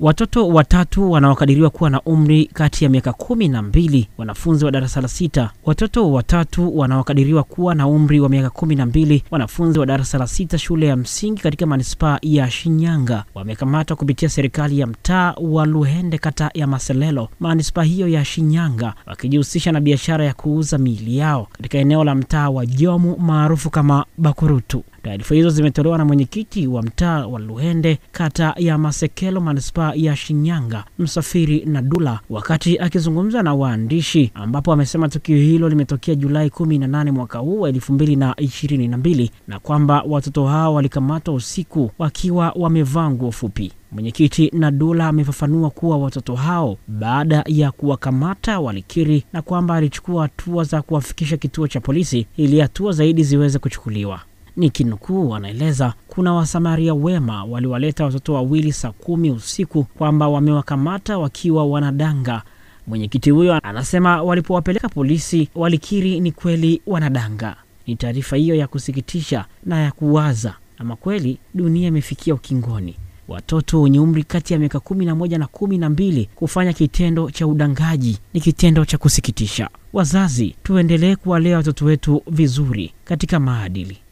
Watoto watatu wanaokadiriwa kuwa na umri kati ya miaka kumi na mbili, wanafunzi wa darasa la sita. Watoto watatu wanaokadiriwa kuwa na umri wa miaka kumi na mbili, wanafunzi wa darasa la sita shule ya msingi katika manispaa ya Shinyanga wamekamatwa kupitia serikali ya mtaa wa Luhende kata ya Maselelo manispaa hiyo ya Shinyanga wakijihusisha na biashara ya kuuza miili yao katika eneo la mtaa wa Jomu maarufu kama Bakurutu. Taarifa hizo zimetolewa na mwenyekiti wa mtaa wa Luhende kata ya Masekelo manispaa ya Shinyanga Msafiri Nadula wakati akizungumza na waandishi, ambapo amesema tukio hilo limetokea Julai 18 mwaka huu wa 2022 na kwamba watoto hao walikamatwa usiku wakiwa wamevaa nguo fupi. Mwenyekiti Nadula amefafanua kuwa watoto hao baada ya kuwakamata walikiri na kwamba alichukua hatua za kuwafikisha kituo cha polisi ili hatua zaidi ziweze kuchukuliwa. Ni kinukuu, anaeleza kuna wasamaria wema waliwaleta watoto wawili saa kumi usiku kwamba wamewakamata wakiwa wanadanga. Mwenyekiti huyo anasema walipowapeleka polisi walikiri ni kweli wanadanga. Ni taarifa hiyo ya kusikitisha na ya kuwaza, ama kweli dunia imefikia ukingoni. Watoto wenye umri kati ya miaka kumi na moja na kumi na mbili kufanya kitendo cha udangaji ni kitendo cha kusikitisha. Wazazi, tuendelee kuwalea watoto wetu vizuri katika maadili.